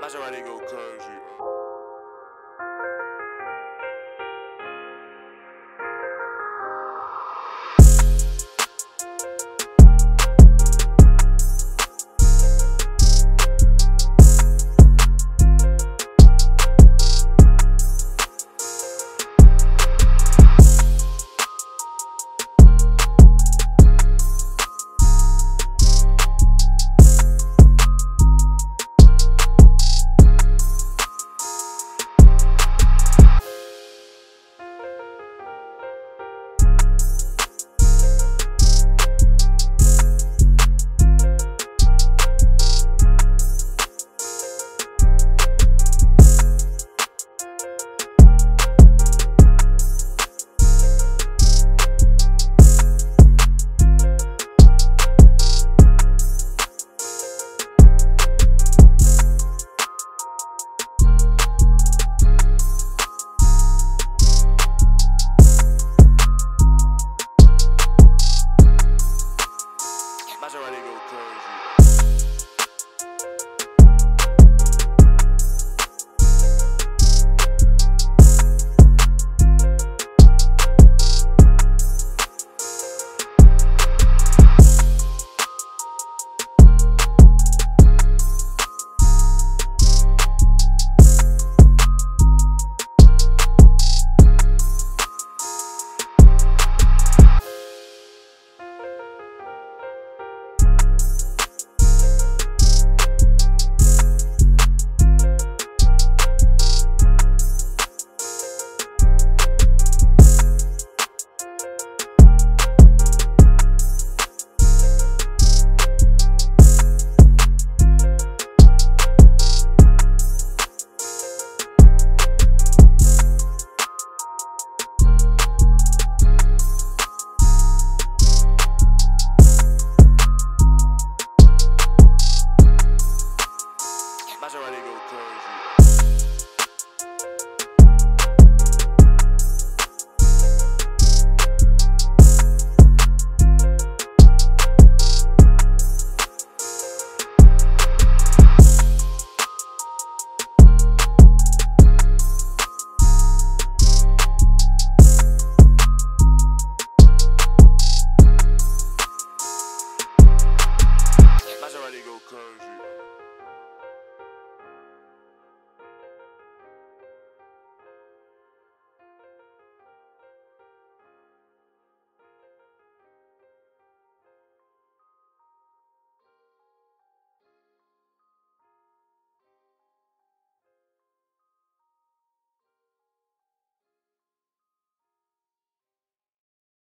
Maserati go crazy.